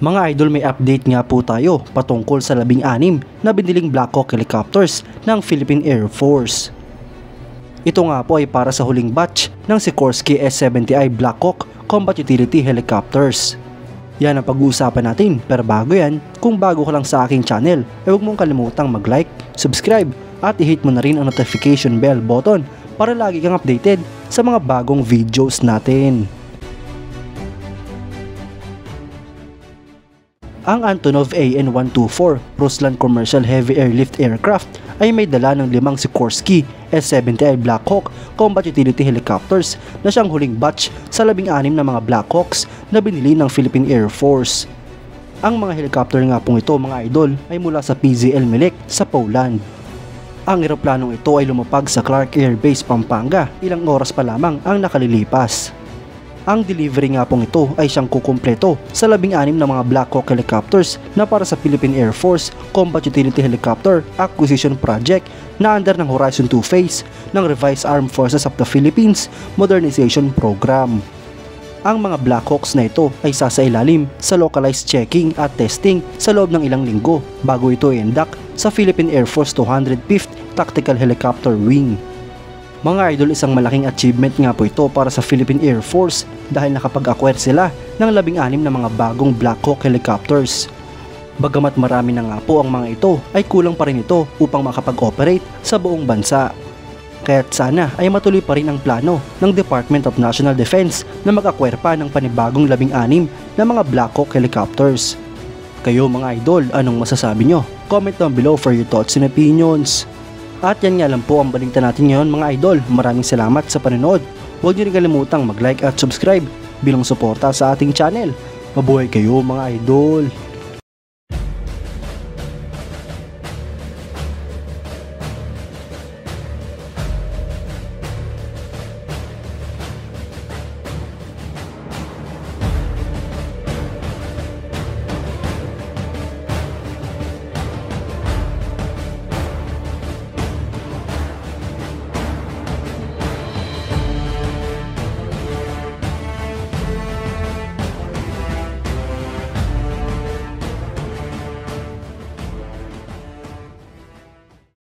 Mga idol may update nga po tayo patungkol sa labing anim na biniling Black Hawk helicopters ng Philippine Air Force. Ito nga po ay para sa huling batch ng Sikorsky S-70i Black Hawk Combat Utility Helicopters. Yan ang pag-uusapan natin pero bago yan, kung bago ka lang sa aking channel, ay huwag mong kalimutang mag-like, subscribe at i-hit mo na rin ang notification bell button para lagi kang updated sa mga bagong videos natin. Ang Antonov AN-124 Ruslan Commercial Heavy Airlift Aircraft ay may dala ng limang Sikorsky S-70i Black Hawk Combat Utility Helicopters na siyang huling batch sa labing-anim na mga Black Hawks na binili ng Philippine Air Force. Ang mga helicopter nga pong ito mga idol ay mula sa PZL Melek sa Poland. Ang eroplanong ito ay lumapag sa Clark Air Base Pampanga ilang oras pa lamang ang nakalilipas. Ang delivery nga pong ito ay siyang kukumpleto sa labing-anim na mga Black Hawk helicopters na para sa Philippine Air Force Combat Utility Helicopter Acquisition Project na under ng Horizon 2 phase ng Revised Armed Forces of the Philippines Modernization Program. Ang mga Black Hawks na ito ay sasailalim sa localized checking at testing sa loob ng ilang linggo bago ito i-induct sa Philippine Air Force 205th Tactical Helicopter Wing. Mga idol isang malaking achievement nga po ito para sa Philippine Air Force dahil nakapag-acquire sila ng labing-anim na mga bagong Black Hawk helicopters. Bagamat marami na nga po ang mga ito ay kulang pa rin ito upang makapag-operate sa buong bansa. Kaya't sana ay matuloy pa rin ang plano ng Department of National Defense na mag-acquire pa ng panibagong labing-anim na mga Black Hawk helicopters. Kayo mga idol, anong masasabi nyo? Comment down below for your thoughts and opinions. At yan nga lang po ang balita natin ngayon mga idol. Maraming salamat sa panonood. Huwag niyo rin kalimutang mag-like at subscribe bilang suporta sa ating channel. Mabuhay kayo mga idol!